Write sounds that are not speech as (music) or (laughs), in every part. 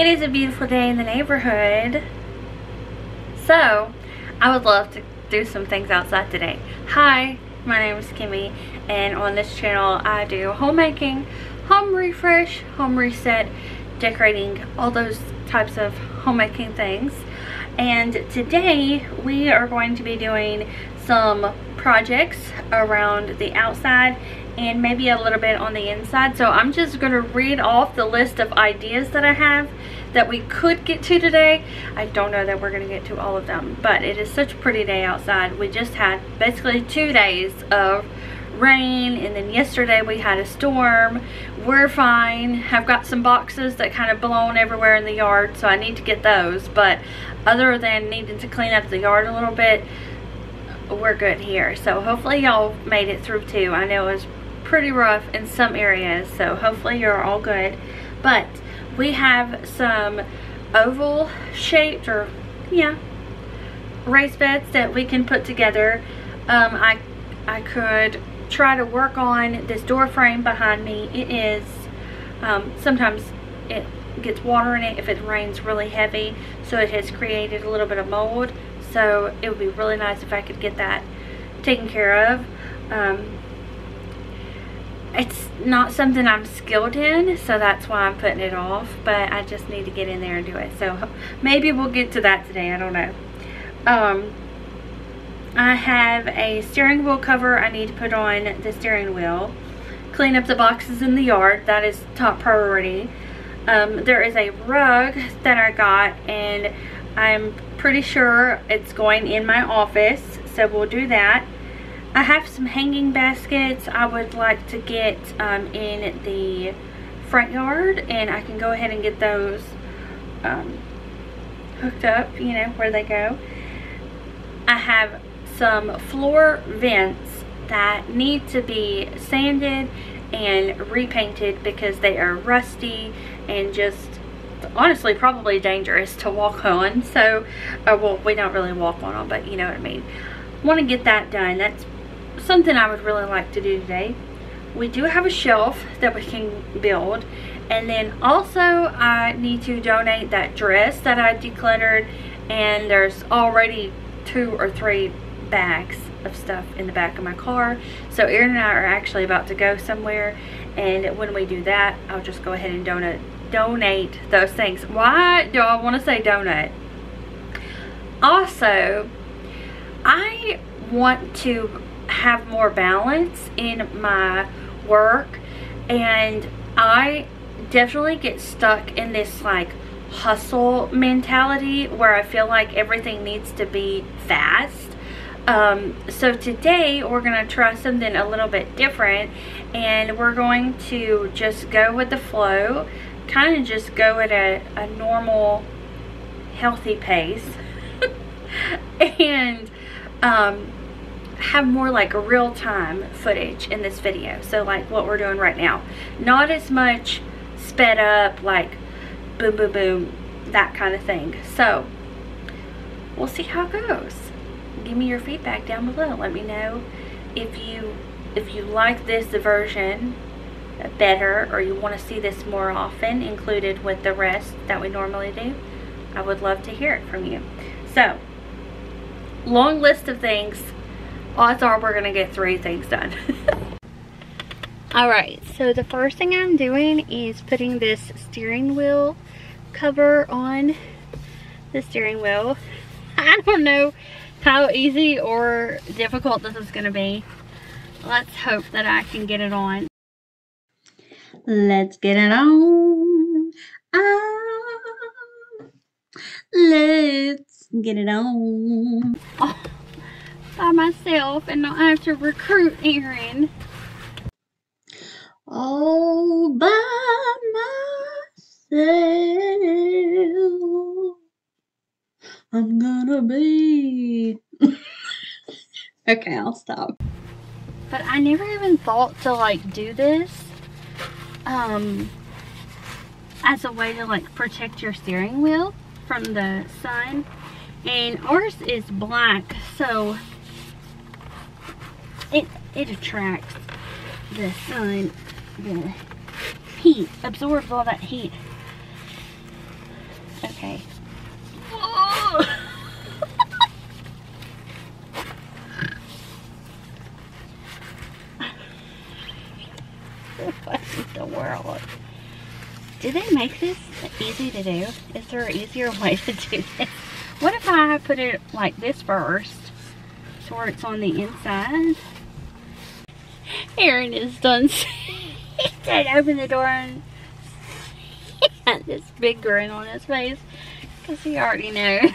It is a beautiful day in the neighborhood. So, I would love to do some things outside today. Hi, my name is Kimi and on this channel I do homemaking, home refresh, home reset, decorating, all those types of homemaking things. And today we are going to be doing some projects around the outside and maybe a little bit on the inside. So I'm just going to read off the list of ideas that I have that we could get to today. I don't know that we're going to get to all of them, but it is such a pretty day outside. We just had basically two days of rain and then yesterday we had a storm. We're fine. I've got some boxes that kind of blown everywhere in the yard, so I need to get those. But other than needing to clean up the yard a little bit, we're good here. So hopefully y'all made it through too. I know it was pretty rough in some areas, so hopefully you're all good. But we have some oval shaped or, yeah, raised beds that we can put together. Um, I, I could try to work on this door frame behind me. It is, um, sometimes it gets water in it if it rains really heavy, so it has created a little bit of mold so it would be really nice if I could get that taken care of um, it's not something I'm skilled in so that's why I'm putting it off but I just need to get in there and do it. So maybe we'll get to that today I don't know. Um, I have a steering wheel cover I need to put on the steering wheel. Clean up the boxes in the yard that is top priority. Um, there is a rug that I got and I'm pretty sure it's going in my office so we'll do that I have some hanging baskets I would like to get um, in the front yard and I can go ahead and get those um, hooked up you know where they go. I have some floor vents that need to be sanded and repainted because they are rusty and just honestly probably dangerous to walk on. So uh, well we don't really walk on them but you know what I mean. Want to get that done. That's something I would really like to do today we do have a shelf that we can build and then also I need to donate that dress that I decluttered and there's already two or three bags of stuff in the back of my car so Aaron and I are actually about to go somewhere and when we do that I'll just go ahead and donate donate those things. Why do I want to say donate? Also, I want to have more balance in my work and I definitely get stuck in this like hustle mentality where I feel like everything needs to be fast. Um, so today we're going to try something a little bit different and we're going to just go with the flow kind of just go at a, a normal, healthy pace. (laughs) and um, have more like real-time footage in this video. So like what we're doing right now. Not as much sped up, like boom, boom, boom, that kind of thing. So we'll see how it goes. Give me your feedback down below. Let me know if you if you like this version better or you want to see this more often included with the rest that we normally do, I would love to hear it from you. So, long list of things. Odds are we're going to get three things done. (laughs) Alright, so the first thing I'm doing is putting this steering wheel cover on the steering wheel. (laughs) I don't know how easy or difficult this is going to be. Let's hope that I can get it on. Let's get it on. Ah, let's get it on. Oh, by myself and not have to recruit Aaron. All by myself. I'm gonna be. (laughs) okay, I'll stop. But I never even thought to like do this um, as a way to like protect your steering wheel from the sun. And ours is black, so it, it attracts the sun, the heat, absorbs all that heat. Okay. what the world? Did they make this easy to do? Is there an easier (laughs) way to do this? What if I put it like this first? So where it's on the inside? Aaron is done. (laughs) he said open the door and (laughs) he had this big grin on his face. Because he already knows.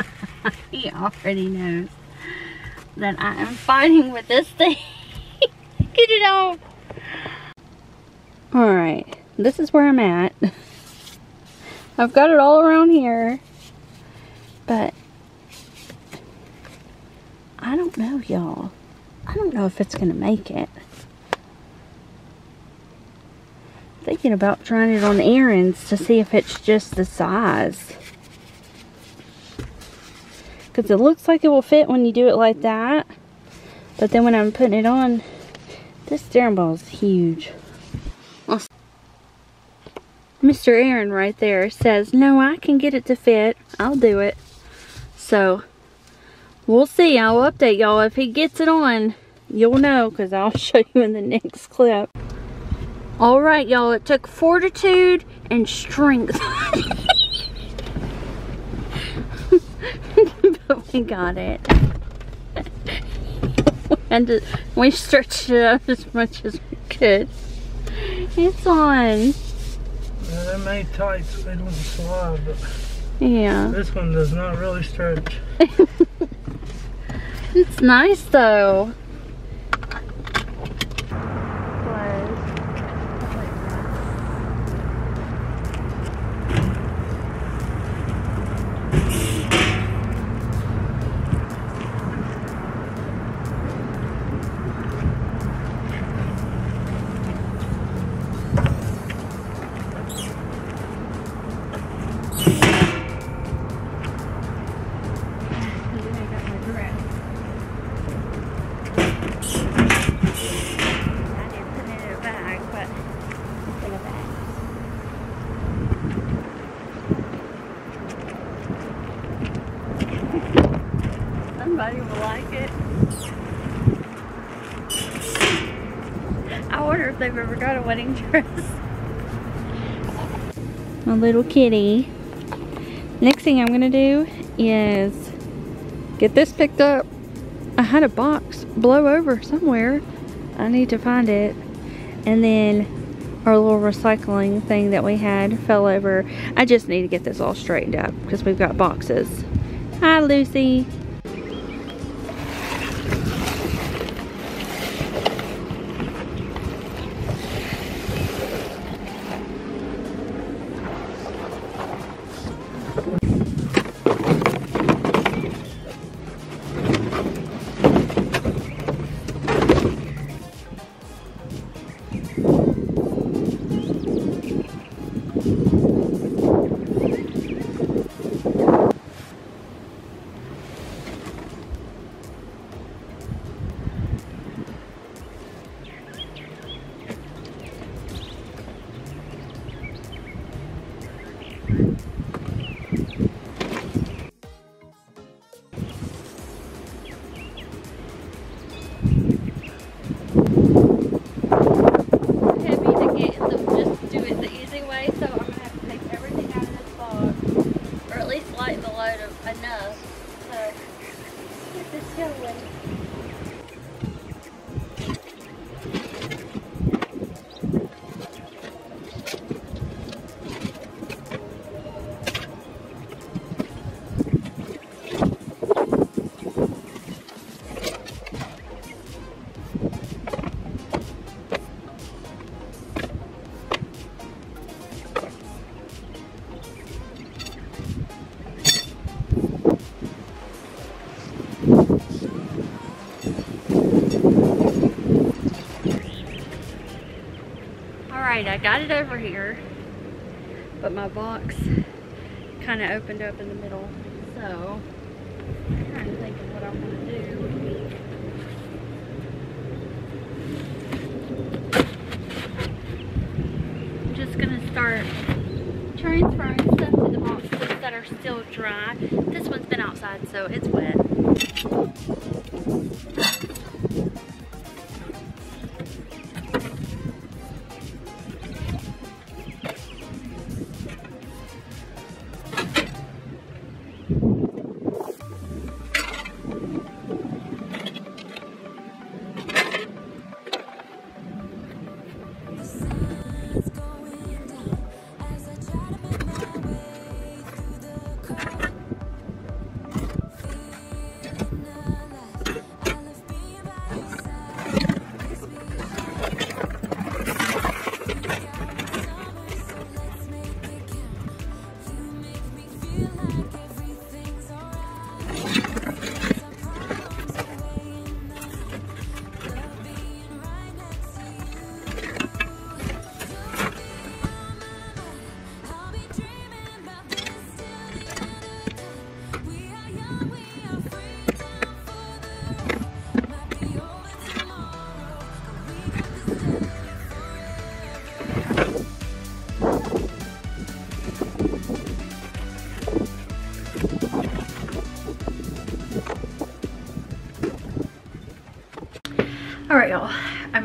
(laughs) he already knows that I am fighting with this thing. Get it off. Alright, this is where I'm at. I've got it all around here. But I don't know, y'all. I don't know if it's going to make it. Thinking about trying it on Aaron's to see if it's just the size. Because it looks like it will fit when you do it like that. But then when I'm putting it on, this steering ball is huge. Mr. Aaron right there says, no, I can get it to fit. I'll do it. So, we'll see. I'll update y'all. If he gets it on, you'll know because I'll (laughs) show you in the next clip. Alright, y'all. It took fortitude and strength. (laughs) but we got it. and we stretched it out as much as we could. It's on. Yeah, they're made tight so they don't slide, but yeah. This one does not really stretch. (laughs) it's nice though. Will like it. I wonder if they've ever got a wedding (laughs) dress. My little kitty. Next thing I'm to do is get this picked up. I had a box blow over somewhere. I need to find it. And then our little recycling thing that we had fell over. I just need to get this all straightened up because we've got boxes. Hi, Lucy. Alright, I got it over here, but my box kind of opened up in the middle, so I'm trying to think of what I want to do. I'm just going to start transferring stuff to the box that are still dry. This one's been outside, so it's wet.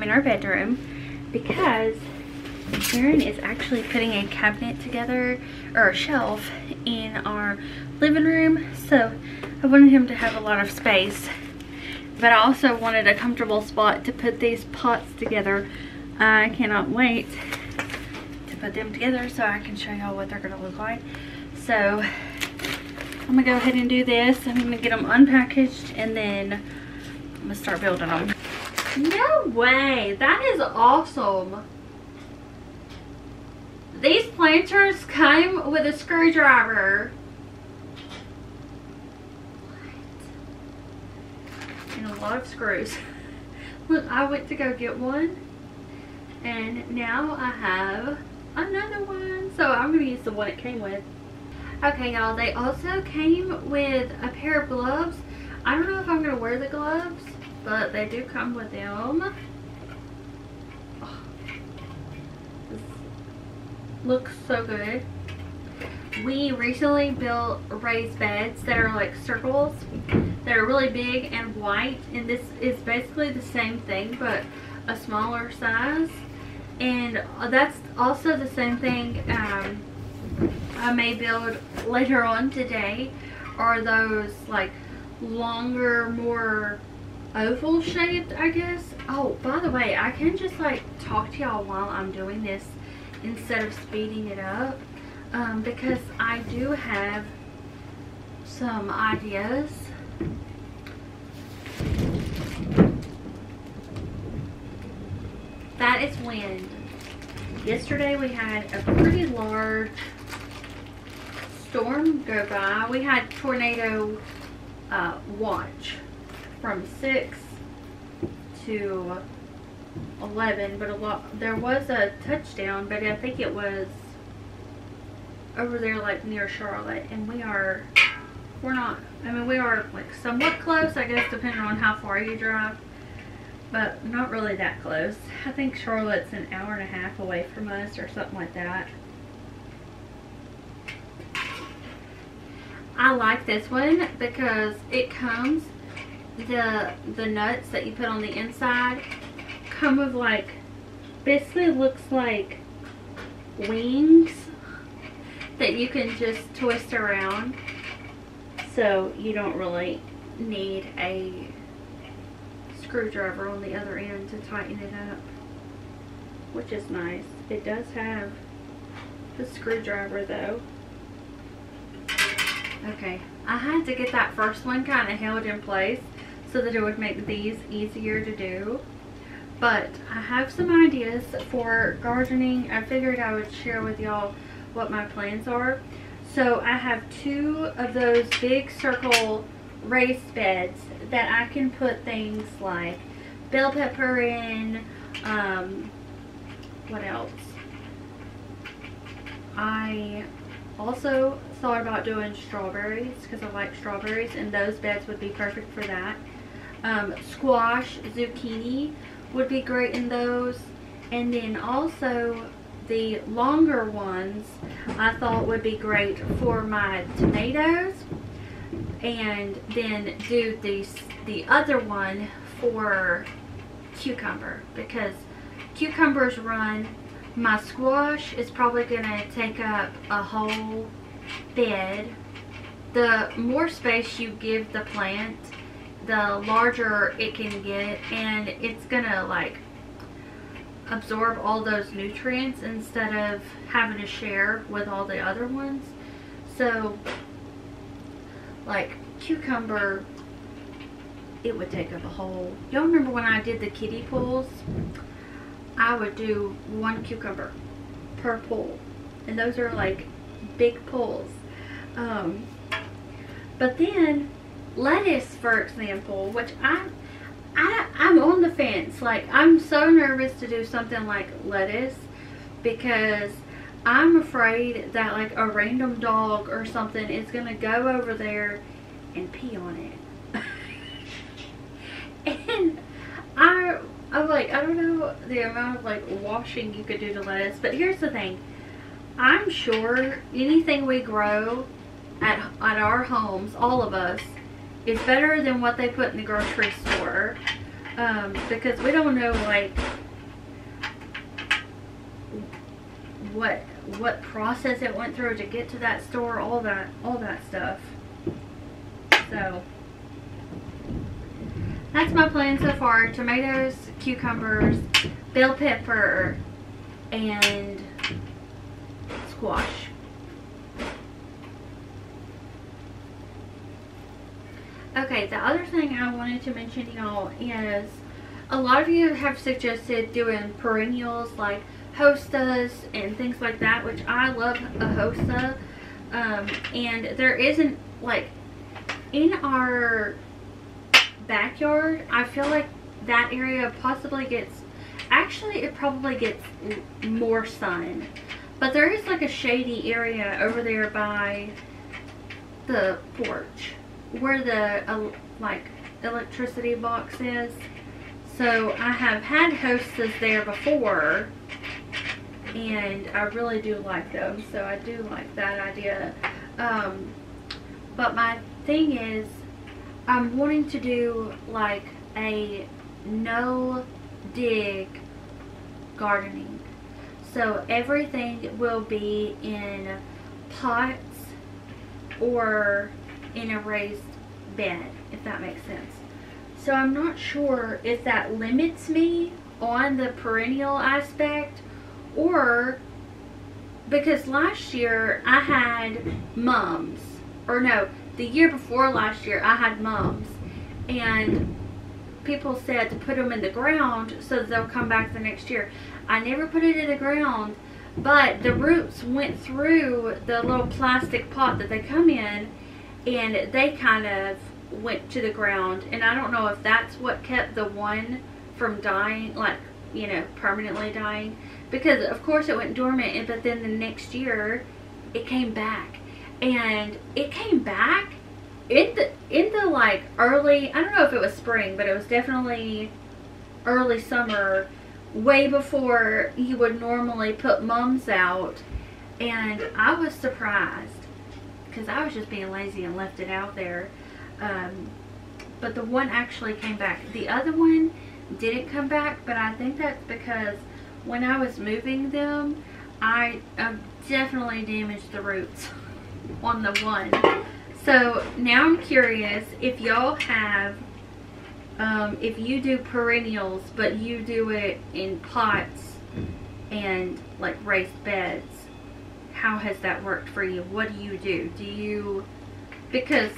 In our bedroom because Aaron is actually putting a cabinet together or a shelf in our living room. So I wanted him to have a lot of space, but I also wanted a comfortable spot to put these pots together. I cannot wait to put them together so I can show y'all what they're gonna look like. So I'm gonna go ahead and do this. I'm gonna get them unpackaged and then I'm gonna start building them. No way. That is awesome. These planters came with a screwdriver. What? And a lot of screws. (laughs) Look, I went to go get one. And now I have another one. So I'm going to use the one it came with. Okay, y'all. They also came with a pair of gloves. I don't know if I'm going to wear the gloves but they do come with them. Oh, looks so good. We recently built raised beds that are like circles They're really big and white and this is basically the same thing but a smaller size and that's also the same thing um, I may build later on today are those like longer more oval shaped I guess? Oh by the way I can just like talk to y'all while I'm doing this instead of speeding it up um, because I do have some ideas. That is wind. Yesterday we had a pretty large storm go by. We had tornado uh, watch from 6 to 11 but a lot there was a touchdown but I think it was over there like near Charlotte and we are we're not I mean we are like somewhat close I guess depending on how far you drive but not really that close. I think Charlotte's an hour and a half away from us or something like that. I like this one because it comes the the nuts that you put on the inside come with like basically looks like wings that you can just twist around. So you don't really need a screwdriver on the other end to tighten it up which is nice. It does have the screwdriver though. Okay I had to get that first one kind of held in place so that it would make these easier to do. But I have some ideas for gardening. I figured I would share with y'all what my plans are. So I have two of those big circle raised beds that I can put things like bell pepper in, um, what else? I also thought about doing strawberries because I like strawberries and those beds would be perfect for that. Um, squash, zucchini would be great in those. And then also the longer ones I thought would be great for my tomatoes. And then do the, the other one for cucumber because cucumbers run. My squash is probably going to take up a whole bed. The more space you give the plant the larger it can get and it's gonna like absorb all those nutrients instead of having to share with all the other ones. So like cucumber it would take up a whole y'all remember when I did the kiddie pools? I would do one cucumber per pool and those are like big pools. Um, but then lettuce, for example, which I, I, I'm on the fence. Like, I'm so nervous to do something like lettuce because I'm afraid that like a random dog or something is going to go over there and pee on it. (laughs) and I, I'm like, I don't know the amount of like washing you could do to lettuce, but here's the thing. I'm sure anything we grow at, at our homes, all of us, is better than what they put in the grocery store. Um, because we don't know like what what process it went through to get to that store, all that all that stuff. So that's my plan so far. Tomatoes, cucumbers, bell pepper, and squash. Okay, the other thing I wanted to mention y'all is a lot of you have suggested doing perennials like hostas and things like that, which I love a hosta. Um, and there isn't like in our backyard, I feel like that area possibly gets actually it probably gets more sun but there is like a shady area over there by the porch where the uh, like electricity box is. So I have had hostas there before and I really do like them. So I do like that idea. Um, but my thing is I'm wanting to do like a no dig gardening. So everything will be in pots or in a raised bed, if that makes sense. So I'm not sure if that limits me on the perennial aspect or because last year I had mums or no the year before last year I had mums and people said to put them in the ground so they'll come back the next year I never put it in the ground but the roots went through the little plastic pot that they come in and they kind of went to the ground and I don't know if that's what kept the one from dying like you know permanently dying because of course it went dormant but then the next year it came back and it came back in the in the like early I don't know if it was spring but it was definitely early summer way before you would normally put mums out and I was surprised because I was just being lazy and left it out there. Um, but the one actually came back. The other one didn't come back, but I think that's because when I was moving them, I definitely damaged the roots (laughs) on the one. So now I'm curious if y'all have, um, if you do perennials, but you do it in pots and like raised beds, how has that worked for you? What do you do? Do you, because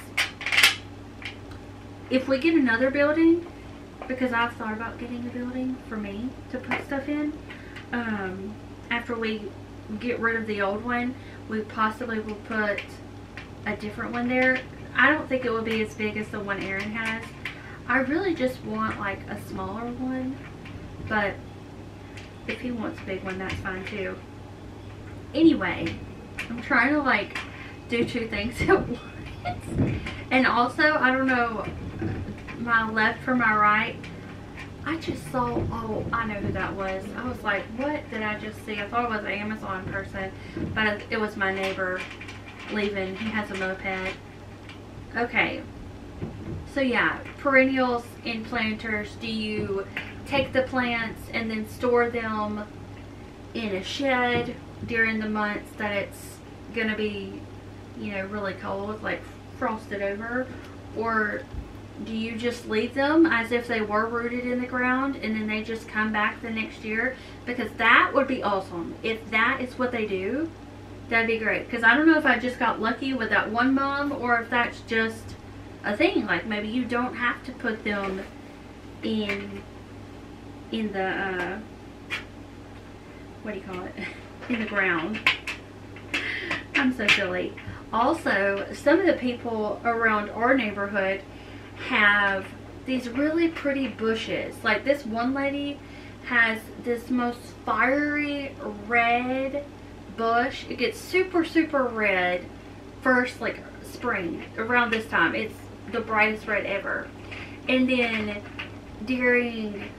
if we get another building, because I've thought about getting a building for me to put stuff in, um, after we get rid of the old one, we possibly will put a different one there. I don't think it will be as big as the one Aaron has. I really just want like a smaller one, but if he wants a big one, that's fine too anyway, I'm trying to like do two things (laughs) at once. And also, I don't know my left from my right. I just saw, oh, I know who that was. I was like, what did I just see? I thought it was an Amazon person, but it was my neighbor leaving. He has a moped. Okay. So yeah, perennials in planters, do you take the plants and then store them in a shed during the months that it's going to be, you know, really cold, like frosted over? Or do you just leave them as if they were rooted in the ground and then they just come back the next year? Because that would be awesome. If that is what they do, that'd be great. Because I don't know if I just got lucky with that one mum or if that's just a thing. Like maybe you don't have to put them in in the uh, what do you call it (laughs) in the ground. I'm so silly. Also, some of the people around our neighborhood have these really pretty bushes. Like this one lady has this most fiery red bush. It gets super, super red first, like spring, around this time. It's the brightest red ever. And then during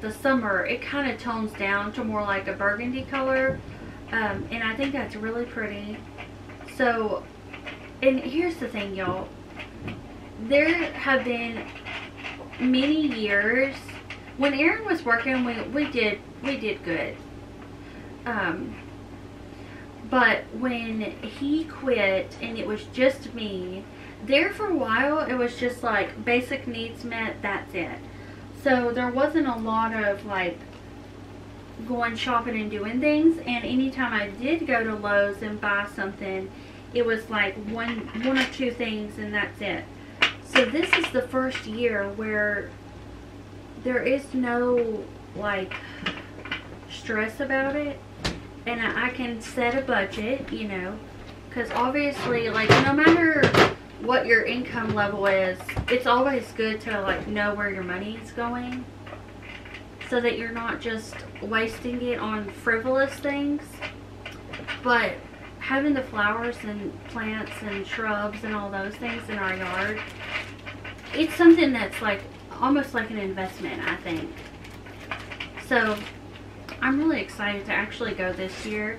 the summer, it kind of tones down to more like a burgundy color. Um, and I think that's really pretty. So, and here's the thing, y'all. There have been many years when Aaron was working we, we did we did good. Um but when he quit and it was just me there for a while it was just like basic needs met that's it. So there wasn't a lot of like going shopping and doing things and anytime I did go to Lowe's and buy something it was like one one or two things and that's it. So this is the first year where there is no like stress about it and I can set a budget, you know, because obviously like no matter what your income level is, it's always good to like know where your money is going so that you're not just wasting it on frivolous things. But having the flowers and plants and shrubs and all those things in our yard, it's something that's like almost like an investment, I think. So I'm really excited to actually go this year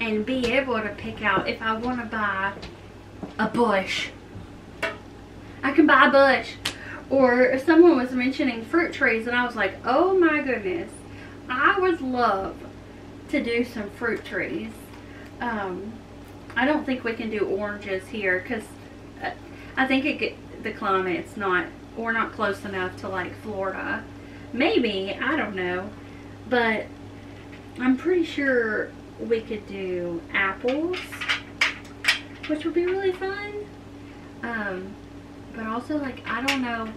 and be able to pick out if I want to buy a bush. I can buy a bush. Or if someone was mentioning fruit trees and I was like, oh my goodness, I would love to do some fruit trees. Um, I don't think we can do oranges here because uh, I think it get, the climate's not, we're not close enough to like Florida. Maybe, I don't know. But I'm pretty sure we could do apples, which would be really fun. Um, but also like, I don't know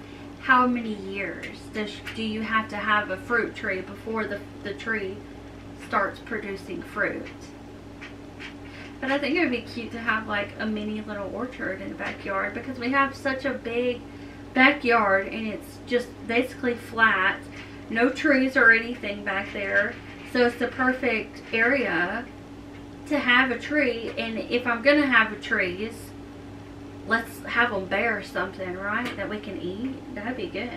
how many years does, do you have to have a fruit tree before the, the tree starts producing fruit. But I think it would be cute to have like a mini little orchard in the backyard because we have such a big backyard and it's just basically flat. No trees or anything back there. So it's the perfect area to have a tree. And if I'm going to have a trees, let's have them bear something, right? That we can eat. That'd be good.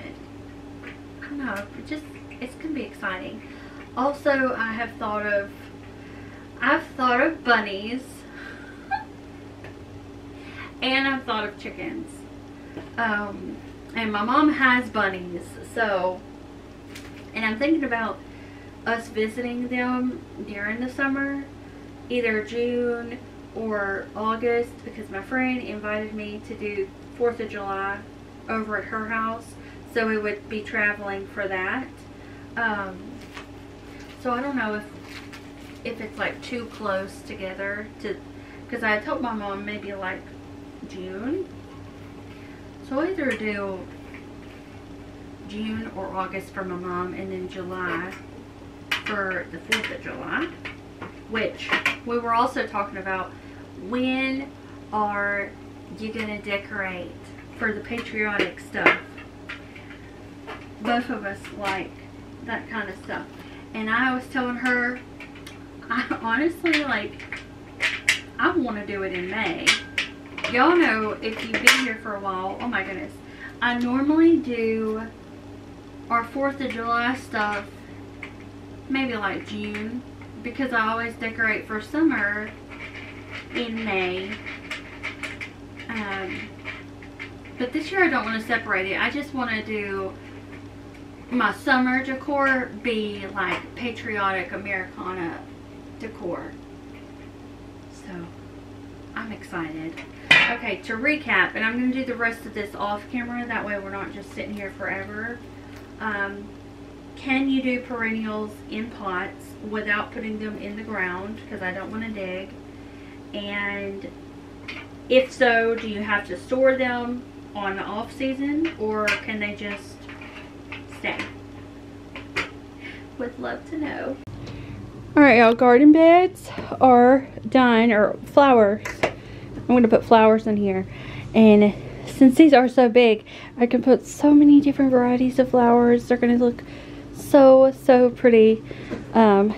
I don't know. It just, it's going to be exciting. Also, I have thought of I've thought of bunnies. (laughs) and I've thought of chickens. Um, and my mom has bunnies. So, and I'm thinking about us visiting them during the summer. Either June or August. Because my friend invited me to do 4th of July over at her house. So we would be traveling for that. Um, so I don't know if if it's like too close together to because I told my mom maybe like June so I either do June or August for my mom and then July for the 4th of July which we were also talking about when are you gonna decorate for the patriotic stuff? Both of us like that kind of stuff. And I was telling her I (laughs) honestly, like, I want to do it in May. Y'all know, if you've been here for a while, oh my goodness, I normally do our 4th of July stuff maybe like June because I always decorate for summer in May. Um, but this year I don't want to separate it. I just want to do my summer decor be like patriotic Americana decor. So, I'm excited. Okay, to recap, and I'm going to do the rest of this off camera. That way we're not just sitting here forever. Um, can you do perennials in pots without putting them in the ground? Because I don't want to dig. And if so, do you have to store them on the off season or can they just stay? Would love to know. Alright y'all, garden beds are done, or flowers. I'm to put flowers in here. And since these are so big, I can put so many different varieties of flowers. They're to look so, so pretty. Um,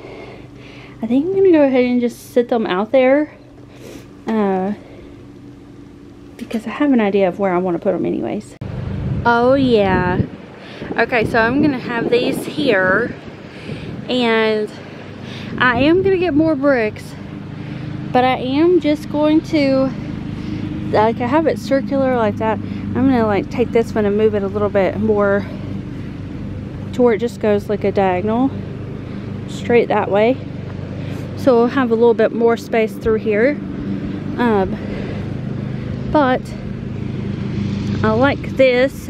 I think I'm to go ahead and just sit them out there. Uh, because I have an idea of where I want to put them anyways. Oh yeah. Okay, so I'm going to have these here. And I am going to get more bricks. But I am just going to, like I have it circular like that. I'm going to like take this one and move it a little bit more to where it just goes like a diagonal straight that way so we'll have a little bit more space through here but I like this.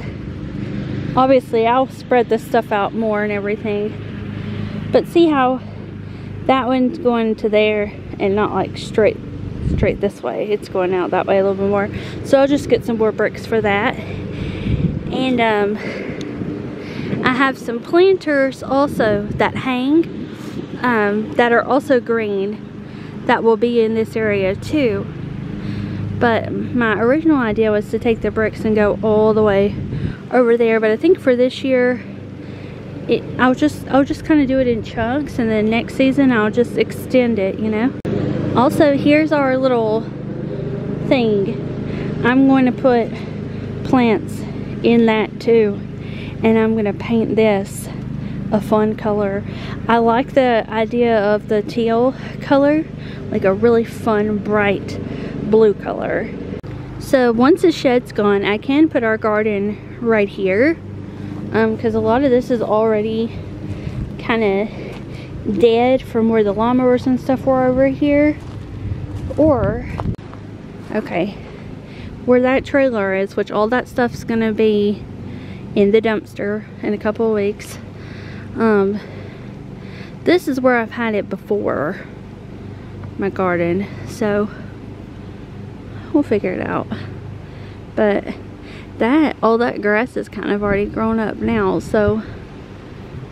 Obviously I'll spread this stuff out more and everything. But see how that one's going to there and not like straight straight this way. It's going out that way a little bit more. So I'll just get some more bricks for that. And um I have some planters also that hang um, that are also green that will be in this area too. But my original idea was to take the bricks and go all the way over there. But I think for this year, it, I'll just I'll just kind of do it in chunks, and then next season I'll just extend it, you know. Also, here's our little thing. I'm going to put plants in that too and I'm gonna paint this a fun color. I like the idea of the teal color, like a really fun, bright blue color. So once the shed's gone, I can put our garden right here because um, a lot of this is already kind of dead from where the lawnmowers and stuff were over here. Or, okay, where that trailer is, which all that stuff's gonna be in the dumpster in a couple of weeks. Um, this is where I've had it before, my garden, so we'll figure it out. But that, all that grass is kind of already grown up now, so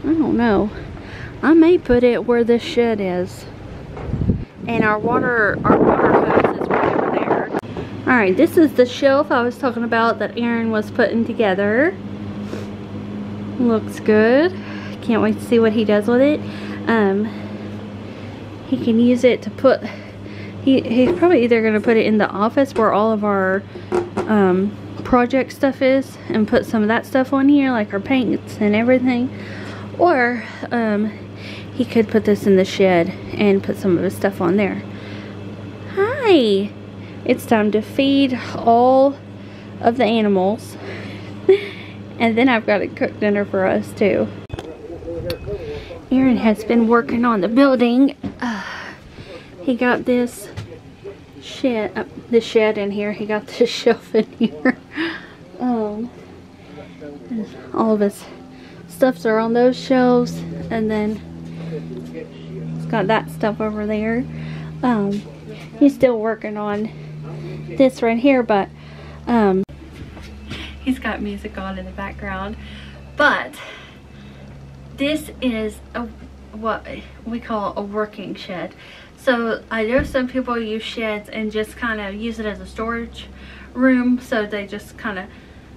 I don't know. I may put it where this shed is. And our water, our water hose is right over there. Alright, this is the shelf I was talking about that Aaron was putting together. Looks good. Can't wait to see what he does with it. Um, he can use it to put, he, he's probably either going to put it in the office where all of our um, project stuff is and put some of that stuff on here, like our paints and everything. Or um, he could put this in the shed and put some of his stuff on there. Hi! It's time to feed all of the animals. (laughs) And then I've got to cook dinner for us too. Aaron has been working on the building. Uh, (sighs) he got this shed, uh, the shed in here. He got (laughs) this shelf in here. (laughs) Um, all of his stuffs are on those shelves. And then he's got that stuff over there. Um, he's still working on this right here, but um, he's got music on in the background. But this is a, what we call a working shed. So I know some people use sheds and just kind of use it as a storage room. So they just kind of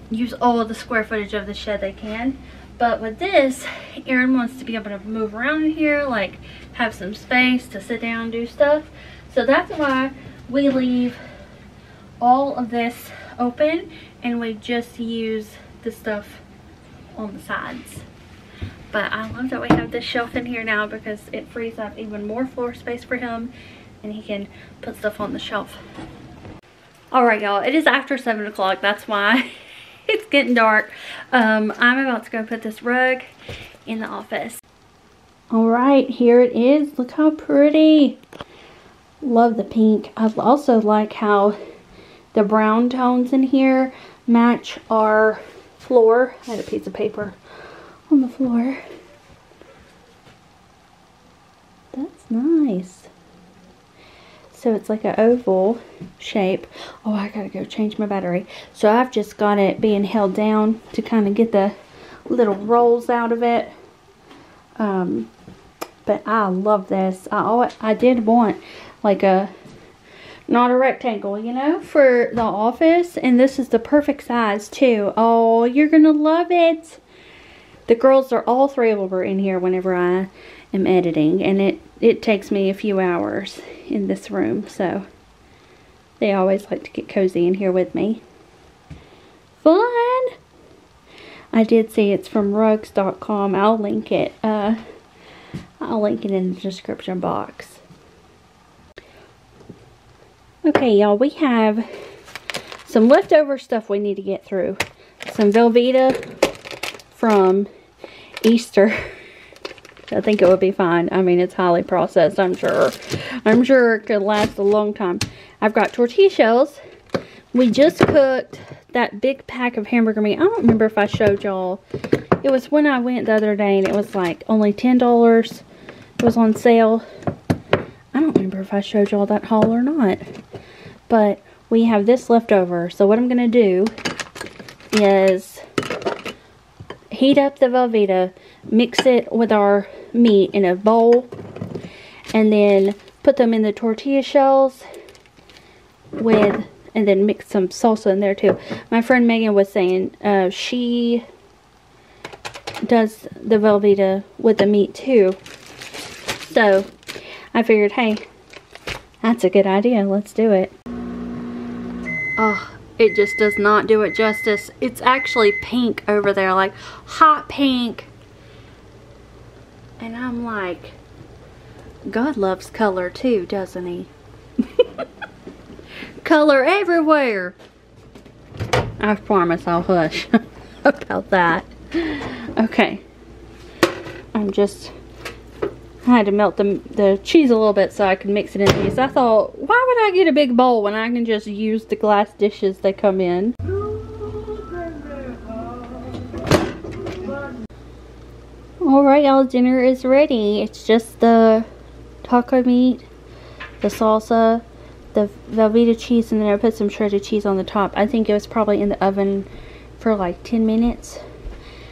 use all the square footage of the shed they can. But with this, Aaron wants to be able to move around in here, like have some space to sit down and do stuff. So that's why we leave all of this open and we just use the stuff on the sides. But I love that we have this shelf in here now because it frees up even more floor space for him and he can put stuff on the shelf. Alright y'all, it is after 7 o'clock. That's why (laughs) it's getting dark. Um, I'm about to go put this rug in the office. Alright, here it is. Look how pretty. Love the pink. I also like how the brown tones in here match our floor. I had a piece of paper on the floor. That's nice. So it's like an oval shape. Oh, I gotta go change my battery. So I've just got it being held down to kind of get the little rolls out of it. Um, but I love this. I always, I did want like a not a rectangle, you know, for the office. And this is the perfect size too. Oh, you're gonna love it. The girls are all three of them are in here whenever I am editing, and it it takes me a few hours in this room, so they always like to get cozy in here with me. Fun! I did see it's from rugs.com. I'll link it. Uh, I'll link it in the description box. Okay, y'all, we have some leftover stuff we need to get through. Some Velveeta from Easter. (laughs) I think it would be fine. I mean, it's highly processed, I'm sure. I'm sure it could last a long time. I've got tortilla shells. We just cooked that big pack of hamburger meat. I don't remember if I showed y'all. It was when I went the other day and it was like only $10. It was on sale. I don't remember if I showed y'all that haul or not. But we have this left over. So what I'm going to do is heat up the Velveeta, mix it with our meat in a bowl, and then put them in the tortilla shells with, and then mix some salsa in there too. My friend Megan was saying uh, she does the Velveeta with the meat too. So I figured, hey, that's a good idea. Let's do it. Oh, it just does not do it justice. It's actually pink over there, like hot pink. And I'm like, God loves color too, doesn't he? (laughs) color everywhere. I promise I'll hush (laughs) about that. Okay. I'm just I had to melt the, the cheese a little bit so I could mix it in these. I thought, why would I get a big bowl when I can just use the glass dishes they come in? Alright, y'all, dinner is ready. It's just the taco meat, the salsa, the Velveeta cheese, and then I put some shredded cheese on the top. I think it was probably in the oven for like 10 minutes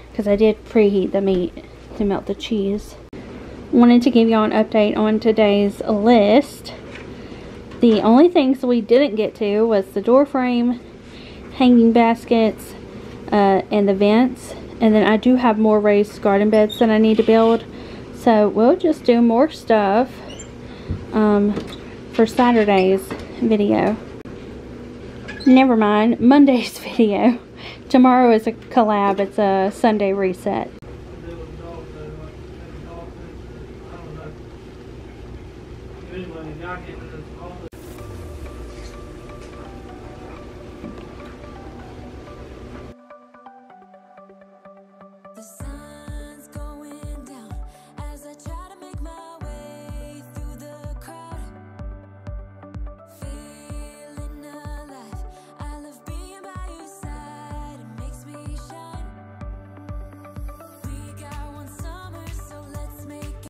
because I did preheat the meat to melt the cheese wanted to give y'all an update on today's list. The only things we didn't get to was the door frame, hanging baskets, uh, and the vents. And then I do have more raised garden beds that I need to build. So we'll just do more stuff um, for Saturday's video. Never mind, Monday's (laughs) video. Tomorrow is a collab. It's a Sunday reset.